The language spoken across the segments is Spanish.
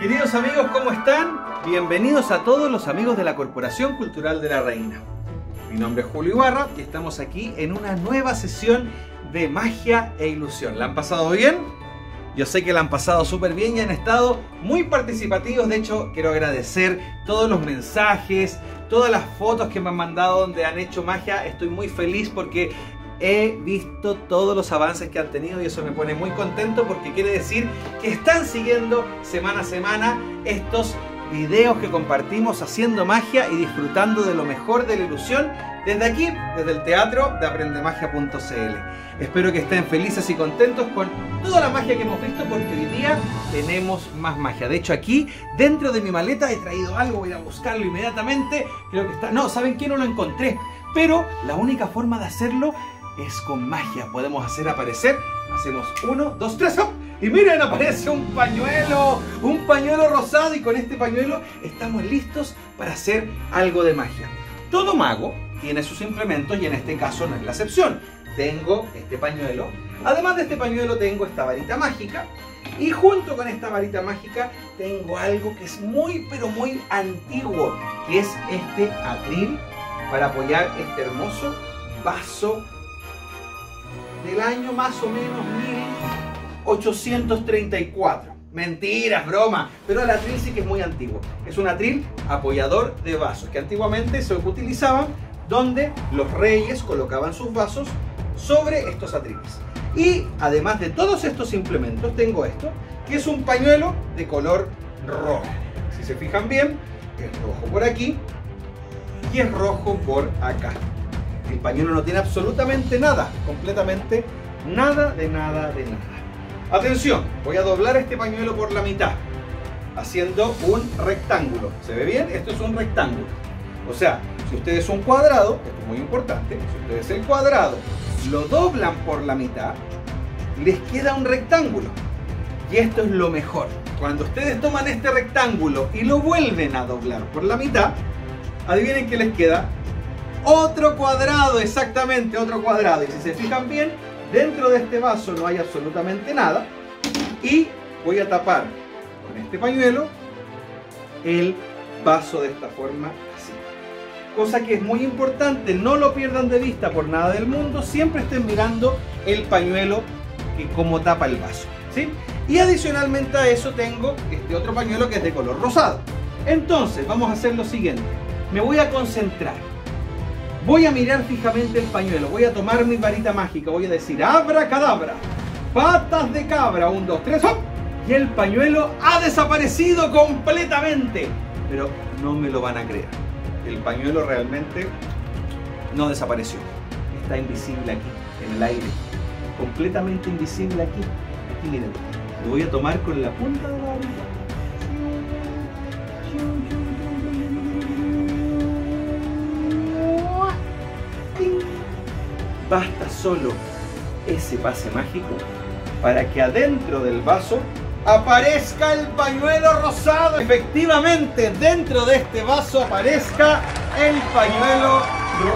Queridos amigos, ¿cómo están? Bienvenidos a todos los amigos de la Corporación Cultural de la Reina. Mi nombre es Julio Ibarra y estamos aquí en una nueva sesión de magia e ilusión. ¿La han pasado bien? Yo sé que la han pasado súper bien y han estado muy participativos. De hecho, quiero agradecer todos los mensajes, todas las fotos que me han mandado donde han hecho magia. Estoy muy feliz porque he visto todos los avances que han tenido y eso me pone muy contento porque quiere decir que están siguiendo semana a semana estos videos que compartimos haciendo magia y disfrutando de lo mejor de la ilusión desde aquí, desde el teatro de aprendemagia.cl. Espero que estén felices y contentos con toda la magia que hemos visto porque hoy día tenemos más magia. De hecho aquí, dentro de mi maleta he traído algo, voy a buscarlo inmediatamente. Creo que está... No, ¿saben qué? No lo encontré. Pero la única forma de hacerlo es con magia. Podemos hacer aparecer. Hacemos uno, dos, tres, ¡hop! Y miren, aparece un pañuelo, un pañuelo rosado y con este pañuelo estamos listos para hacer algo de magia. Todo mago tiene sus implementos y en este caso no es la excepción. Tengo este pañuelo. Además de este pañuelo tengo esta varita mágica. Y junto con esta varita mágica tengo algo que es muy pero muy antiguo, que es este atril para apoyar este hermoso vaso del año más o menos 1834. Mentiras, broma. Pero el atril sí que es muy antiguo. Es un atril apoyador de vasos que antiguamente se utilizaban donde los reyes colocaban sus vasos sobre estos atriles. Y además de todos estos implementos, tengo esto, que es un pañuelo de color rojo. Si se fijan bien, es rojo por aquí y es rojo por acá. El pañuelo no tiene absolutamente nada, completamente nada de nada de nada. Atención, voy a doblar este pañuelo por la mitad, haciendo un rectángulo. ¿Se ve bien? Esto es un rectángulo. O sea, si ustedes un cuadrado, esto es muy importante, si ustedes el cuadrado lo doblan por la mitad, les queda un rectángulo. Y esto es lo mejor. Cuando ustedes toman este rectángulo y lo vuelven a doblar por la mitad, adivinen que les queda otro cuadrado, exactamente otro cuadrado. Y si se fijan bien, Dentro de este vaso no hay absolutamente nada y voy a tapar con este pañuelo el vaso de esta forma así. Cosa que es muy importante, no lo pierdan de vista por nada del mundo, siempre estén mirando el pañuelo que como tapa el vaso. ¿sí? Y adicionalmente a eso tengo este otro pañuelo que es de color rosado. Entonces vamos a hacer lo siguiente, me voy a concentrar Voy a mirar fijamente el pañuelo, voy a tomar mi varita mágica, voy a decir abra cadabra, patas de cabra, un, dos, tres, ¡hop! Y el pañuelo ha desaparecido completamente. Pero no me lo van a creer. El pañuelo realmente no desapareció. Está invisible aquí, en el aire. Completamente invisible aquí. Aquí miren. Lo voy a tomar con la punta de la basta solo ese pase mágico para que adentro del vaso aparezca el pañuelo rosado. Efectivamente, dentro de este vaso aparezca el pañuelo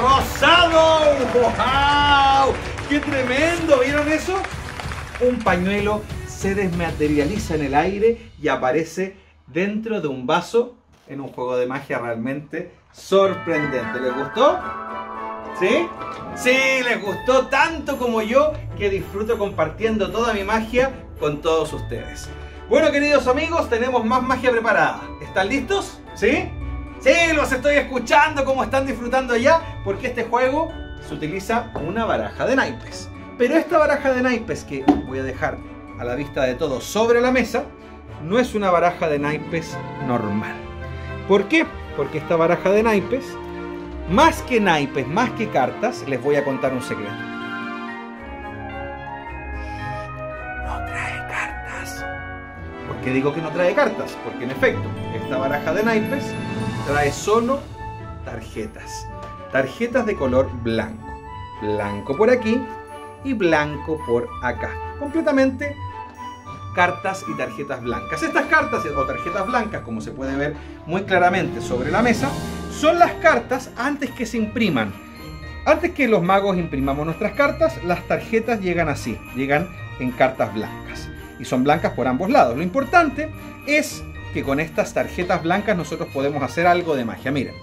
rosado. ¡Wow! ¡Qué tremendo! ¿Vieron eso? Un pañuelo se desmaterializa en el aire y aparece dentro de un vaso en un juego de magia realmente sorprendente. ¿Les gustó? ¿Sí? Sí, les gustó tanto como yo que disfruto compartiendo toda mi magia con todos ustedes. Bueno, queridos amigos, tenemos más magia preparada. ¿Están listos? ¿Sí? Sí, los estoy escuchando como están disfrutando ya, porque este juego se utiliza una baraja de naipes. Pero esta baraja de naipes que voy a dejar a la vista de todos sobre la mesa, no es una baraja de naipes normal. ¿Por qué? Porque esta baraja de naipes más que naipes, más que cartas, les voy a contar un secreto. No trae cartas. ¿Por qué digo que no trae cartas? Porque en efecto, esta baraja de naipes trae solo tarjetas. Tarjetas de color blanco. Blanco por aquí y blanco por acá. Completamente cartas y tarjetas blancas. Estas cartas o tarjetas blancas, como se puede ver muy claramente sobre la mesa, son las cartas antes que se impriman. Antes que los magos imprimamos nuestras cartas, las tarjetas llegan así, llegan en cartas blancas. Y son blancas por ambos lados. Lo importante es que con estas tarjetas blancas nosotros podemos hacer algo de magia. Miren,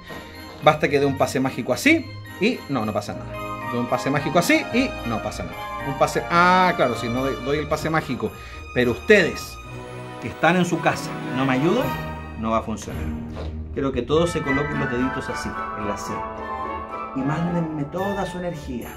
basta que dé un pase mágico así y no, no pasa nada. Doy un pase mágico así y no pasa nada. Un pase, ah, claro, si no doy el pase mágico, pero ustedes que están en su casa no me ayudan, no va a funcionar. Quiero que todos se coloquen los deditos así, en la C. Y mándenme toda su energía.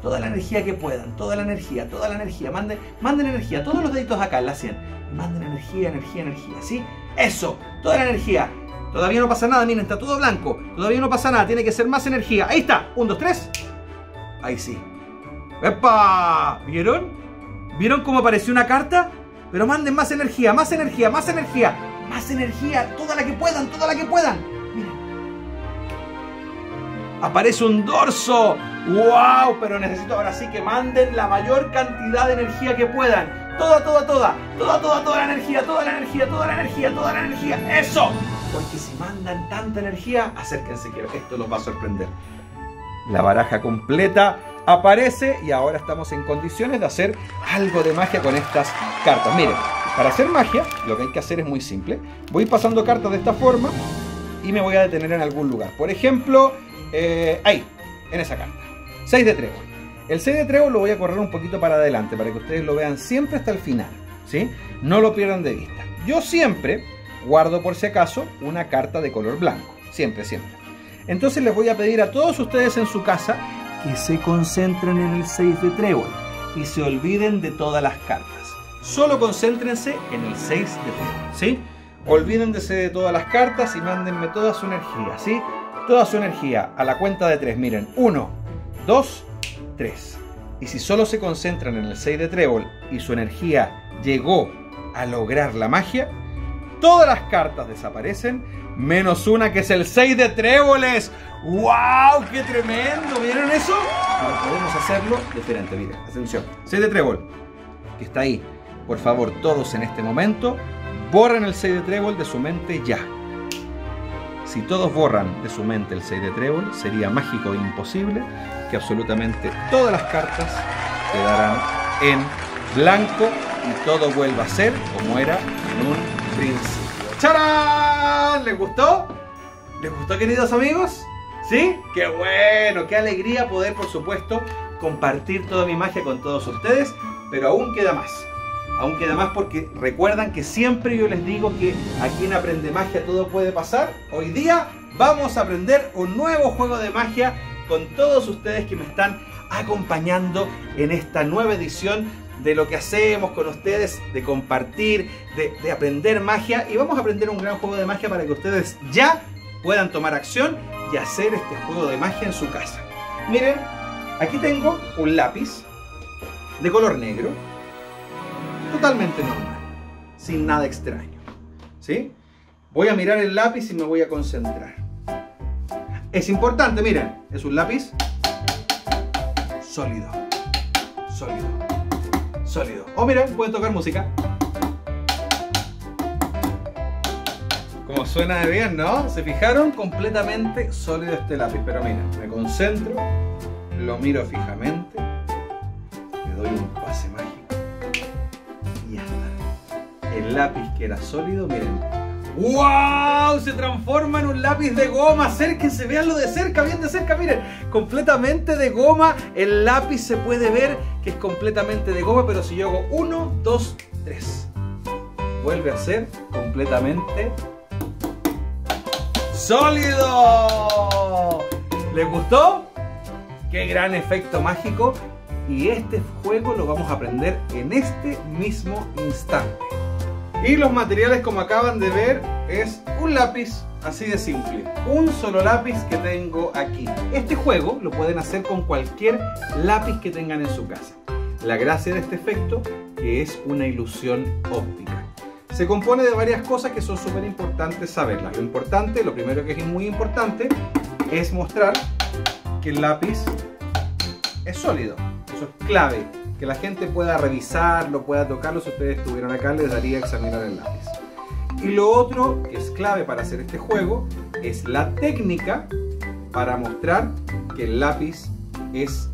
Toda la energía que puedan, toda la energía, toda la energía. Manden, manden energía, todos los deditos acá en la 100. Manden energía, energía, energía, ¿sí? Eso, toda la energía. Todavía no pasa nada, miren, está todo blanco. Todavía no pasa nada, tiene que ser más energía. Ahí está, un, dos, tres. Ahí sí. ¡Epa! ¿Vieron? ¿Vieron cómo apareció una carta? Pero manden más energía, más energía, más energía. Más energía, toda la que puedan, toda la que puedan. Miren. Aparece un dorso. ¡Wow! Pero necesito ahora sí que manden la mayor cantidad de energía que puedan. Toda, toda, toda. Toda, toda, toda la energía, toda la energía, toda la energía, toda la energía. ¡Eso! Porque si mandan tanta energía, acérquense que esto los va a sorprender. La baraja completa aparece y ahora estamos en condiciones de hacer algo de magia con estas cartas. Miren, para hacer magia lo que hay que hacer es muy simple. Voy pasando cartas de esta forma y me voy a detener en algún lugar. Por ejemplo, eh, ahí, en esa carta. 6 de trébol. El 6 de trébol lo voy a correr un poquito para adelante para que ustedes lo vean siempre hasta el final. ¿sí? No lo pierdan de vista. Yo siempre guardo por si acaso una carta de color blanco. Siempre, siempre. Entonces les voy a pedir a todos ustedes en su casa que se concentren en el 6 de trébol y se olviden de todas las cartas. Solo concéntrense en el 6 de trébol, ¿sí? Olvídense de todas las cartas y mándenme toda su energía, ¿sí? Toda su energía a la cuenta de 3. Miren, 1, 2, 3. Y si solo se concentran en el 6 de trébol y su energía llegó a lograr la magia, todas las cartas desaparecen, menos una que es el 6 de tréboles. ¡Wow! ¡Qué tremendo! ¿Vieron eso? Ahora podemos hacerlo diferente, miren, atención. 6 de trébol, que está ahí. Por favor, todos en este momento, borren el 6 de trébol de su mente ya. Si todos borran de su mente el 6 de trébol, sería mágico e imposible que absolutamente todas las cartas quedaran en blanco y todo vuelva a ser como era en un principio. ¡Charán! ¿Les gustó? ¿Les gustó, queridos amigos? ¿Sí? ¡Qué bueno! ¡Qué alegría poder, por supuesto, compartir toda mi magia con todos ustedes! Pero aún queda más. Aún queda más porque recuerdan que siempre yo les digo que aquí en Aprende Magia todo puede pasar. Hoy día vamos a aprender un nuevo juego de magia con todos ustedes que me están acompañando en esta nueva edición de lo que hacemos con ustedes, de compartir, de, de, aprender magia. Y vamos a aprender un gran juego de magia para que ustedes ya puedan tomar acción y hacer este juego de magia en su casa. Miren, aquí tengo un lápiz de color negro, totalmente normal, sin nada extraño. ¿Sí? Voy a mirar el lápiz y me voy a concentrar. Es importante, miren, es un lápiz sólido, sólido, sólido. O oh, miren, pueden tocar música. Como suena de bien, ¿no? ¿Se fijaron? Completamente sólido este lápiz. Pero miren, me concentro, lo miro fijamente, le doy un pase mágico y ya está. El lápiz que era sólido, miren. ¡Wow! Se transforma en un lápiz de goma. Acérquense, veanlo de cerca, bien de cerca, miren. Completamente de goma. El lápiz se puede ver que es completamente de goma, pero si yo hago uno, dos, tres, vuelve a ser completamente sólido. ¿Les gustó? Qué gran efecto mágico. Y este juego lo vamos a aprender en este mismo instante. Y los materiales como acaban de ver es un lápiz así de simple. Un solo lápiz que tengo aquí. Este juego lo pueden hacer con cualquier lápiz que tengan en su casa. La gracia de este efecto que es una ilusión óptica se compone de varias cosas que son súper importantes saberlas. Lo importante, lo primero que es muy importante, es mostrar que el lápiz es sólido. Eso es clave. Que la gente pueda revisarlo, pueda tocarlo. Si ustedes estuvieran acá, les daría examinar el lápiz. Y lo otro que es clave para hacer este juego es la técnica para mostrar que el lápiz es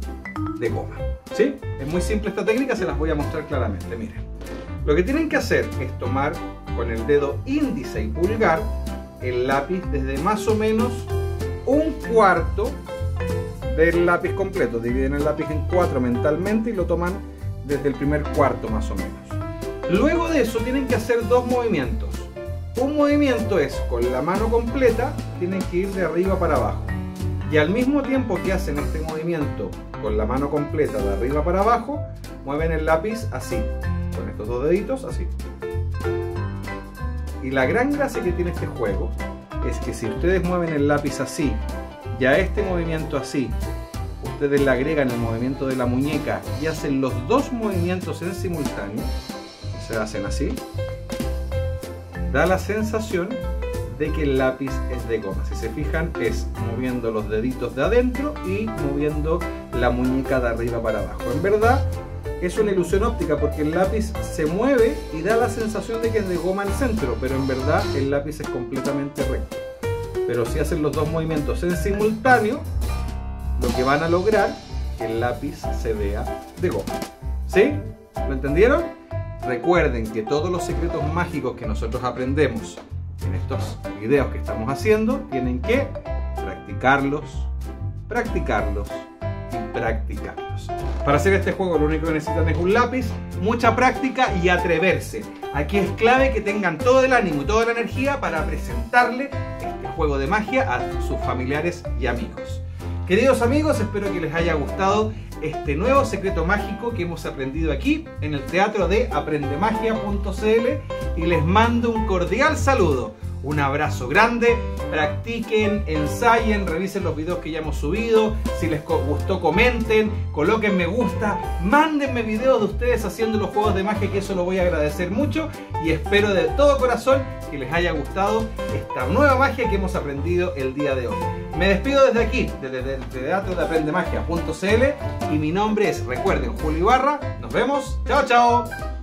de goma. ¿Sí? Es muy simple esta técnica, se las voy a mostrar claramente. Miren. Lo que tienen que hacer es tomar con el dedo índice y pulgar el lápiz desde más o menos un cuarto del lápiz completo. Dividen el lápiz en cuatro mentalmente y lo toman desde el primer cuarto más o menos. Luego de eso tienen que hacer dos movimientos. Un movimiento es con la mano completa, tienen que ir de arriba para abajo. Y al mismo tiempo que hacen este movimiento con la mano completa de arriba para abajo, mueven el lápiz así, con estos dos deditos así. Y la gran gracia que tiene este juego es que si ustedes mueven el lápiz así y a este movimiento así, ustedes le agregan el movimiento de la muñeca y hacen los dos movimientos en simultáneo, se hacen así, da la sensación de que el lápiz es de goma. Si se fijan, es moviendo los deditos de adentro y moviendo la muñeca de arriba para abajo. En verdad, es una ilusión óptica porque el lápiz se mueve y da la sensación de que es de goma al centro, pero en verdad el lápiz es completamente recto. Pero si hacen los dos movimientos en simultáneo, lo que van a lograr que el lápiz se vea de goma. ¿Sí? ¿Lo entendieron? Recuerden que todos los secretos mágicos que nosotros aprendemos en estos videos que estamos haciendo tienen que practicarlos, practicarlos y practicarlos. Para hacer este juego lo único que necesitan es un lápiz, mucha práctica y atreverse. Aquí es clave que tengan todo el ánimo y toda la energía para presentarle este juego de magia a sus familiares y amigos. Queridos amigos, espero que les haya gustado este nuevo secreto mágico que hemos aprendido aquí en el teatro de aprendemagia.cl y les mando un cordial saludo. Un abrazo grande, practiquen, ensayen, revisen los videos que ya hemos subido, si les gustó comenten, coloquen me gusta, mándenme videos de ustedes haciendo los juegos de magia que eso lo voy a agradecer mucho y espero de todo corazón que les haya gustado esta nueva magia que hemos aprendido el día de hoy. Me despido desde aquí, desde el teatro de aprendemagia.cl y mi nombre es, recuerden, Julio Ibarra. Nos vemos. Chao, chao.